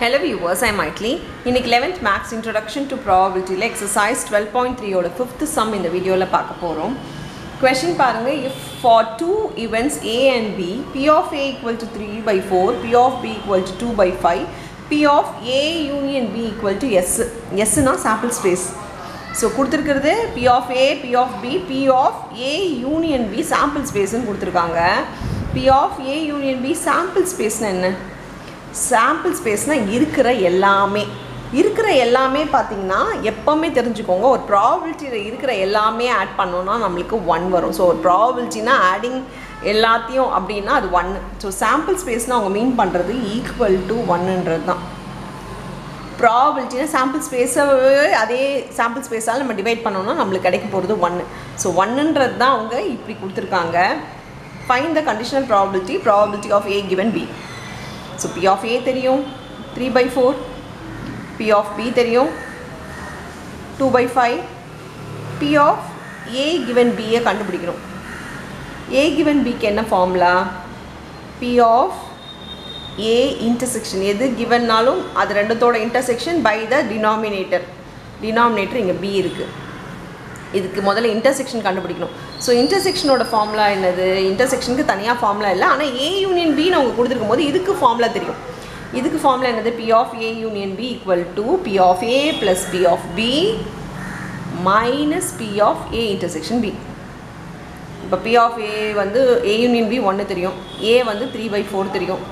Hello viewers ஐ மைட்லி இன்னைக்கு eleventh maths introduction to ப்ராபபிலிட்டியில் எக்ஸசைஸ் டுவெல் பாயிண்ட் த்ரீயோட ஃபிஃப்த் சம் இந்த வீடியோவில் பார்க்க போகிறோம் கொஷின் பாருங்கள் if for two events A and B P of A equal to three by four P of B equal to two by five P of A union B equal to S எஸ்னா sample space so கொடுத்துருக்கிறது P of A P of B P of A union B sample ஸ்பேஸ்ன்னு கொடுத்துருக்காங்க P of A union B sample ஸ்பேஸ்னு என்ன sample ஸ்பேஸ்னால் இருக்கிற எல்லாமே. இருக்கிற எல்லாமே பார்த்தீங்கன்னா எப்போவுமே தெரிஞ்சுக்கோங்க ஒரு ப்ராபிலிட்டியில் இருக்கிற எல்லாமே ஆட் பண்ணோன்னா நம்மளுக்கு ஒன் வரும். ஸோ ஒரு ப்ராபிலிட்டினா ஆடிங் எல்லாத்தையும் அப்படின்னா அது ஒன்று ஸோ சாம்பிள் ஸ்பேஸ்னால் அவங்க மீன் பண்ணுறது ஈக்குவல் டு ஒன்னுன்றது தான். ப்ராபிலிட்டினா சாம்பிள் ஸ்பேஸை அதே சாம்பிள் ஸ்பேஸால் நம்ம டிவைட் பண்ணோம்னா நம்மளுக்கு கிடைக்க போகிறது ஒன்று ஸோ ஒன்றுன்றது தான் அவங்க இப்படி கொடுத்துருக்காங்க. Fine the conditional probability probability of A given B so P of A தெரியும். Three by four P of B தெரியும். Two by five P of A given பியை கண்டுபிடிக்கணும் ஏ கிவன் பிக்கு என்ன formula P of A intersection எது கிவன்னாலும் அது ரெண்டுத்தோட intersection by the denominator denominator இங்கே பி இருக்குது இதுக்கு முதல்ல இன்டர்செக்ஷன் கண்டுபிடிக்கணும். ஸோ இன்டர்செக்ஷனோட ஃபார்முலா என்னது? இன்டர்செக்ஷனுக்கு தனியாக ஃபார்முலா இல்லை. ஆனால் ஏ யூனியன் பின்னு அவங்க கொடுத்துருக்கும் போது இதுக்கு ஃபார்முலா தெரியும். இதுக்கு ஃபார்முலா என்னது? P of A union B equal to P of A plus P of B minus P of A intersection B இப்போ பி ஆஃப் ஏ வந்து ஏ யூனியன் பி ஒன்று தெரியும். ஏ வந்து த்ரீ பை ஃபோர் தெரியும்.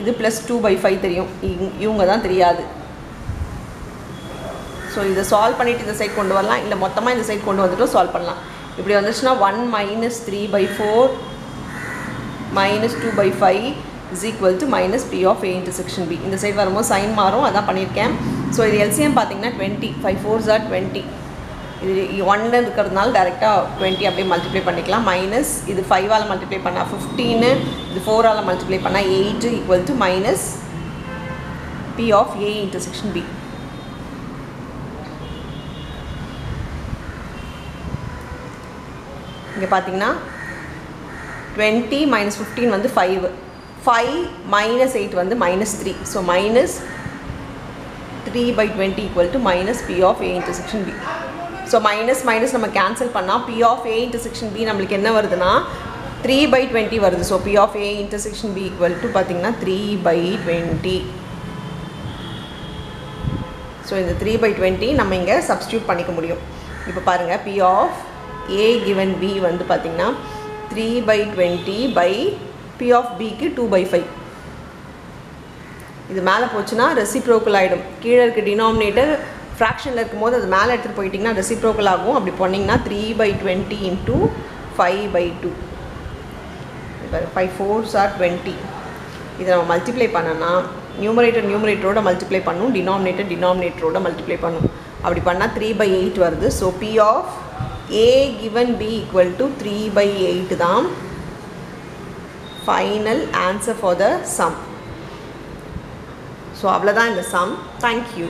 இது ப்ளஸ் டூ பை ஃபைவ் தெரியும். இவங்க தான் தெரியாது. ஸோ இதை சால்வ் பண்ணிவிட்டு இந்த சைட் கொண்டு வரலாம். இல்லை மொத்தமாக இந்த சைட் கொண்டு வந்துட்டு சால்வ் பண்ணலாம். இப்படி வந்துச்சுன்னா one minus three by four minus two by five is equal to minus P of A intersection B இந்த சைட் வரும்போது சைன் மாறும். அதான் பண்ணியிருக்கேன். ஸோ இது எல்சிஎம் பார்த்தீங்கன்னா twenty five four jar twenty இது ஒன்று இருக்கிறதுனால டேரெக்டாக டுவெண்ட்டி அப்படியே மல்டிப்ளை பண்ணிக்கலாம். மைனஸ் இது ஃபைவால் மல்டிப்ளை பண்ணால் ஃபிஃப்டீனு இது ஃபோரால் மல்டிப்ளை பண்ணால் eight equal to minus P of A intersection B இங்கே பார்த்தீங்கன்னா டுவெண்ட்டி மைனஸ் ஃபிஃப்டீன் வந்து ஃபைவ் ஃபைவ் மைனஸ் எயிட் வந்து minus three so minus three by twenty equal to minus P of A intersection B so minus minus நம்ம cancel பண்ணால் P of A intersection B நம்மளுக்கு என்ன வருதுன்னா three by twenty வருது. So P of A intersection B equal to பார்த்தீங்கன்னா three by twenty so இந்த three by twenty நம்ம இங்கே சப்ஸ்டியூட் பண்ணிக்க முடியும். இப்போ பாருங்கள் P of A given B வந்து பார்த்திங்கன்னா three by twenty by P of பிக்கு டூ பை ஃபைவ் இது மேலே போச்சுன்னா ரெசிப்ரோக்கல் ஆகிடும் கீழே இருக்க டினாமினேட்டர் ஃப்ராக்ஷனில் இருக்கும்போது அது மேலே எடுத்துகிட்டு போயிட்டிங்கன்னா ரெசிப்ரோக்கல் ஆகும். அப்படி போனீங்கன்னா three by twenty into five by two five fours are twenty இதை நம்ம மல்டிப்ளை பண்ணோன்னா நியூமரேட்டர் நியூமரேட்டரோட மல்டிப்ளை பண்ணும். டினாமினேட்டர் டினாமினேட்டரோட மல்டிப்ளை பண்ணும். அப்படி பண்ணால் த்ரீ பை எயிட் வருது. So P of A given B equal to three by eight தான் final answer for the sum so அவ்வளோதான் இந்த சம் தேங்க்யூ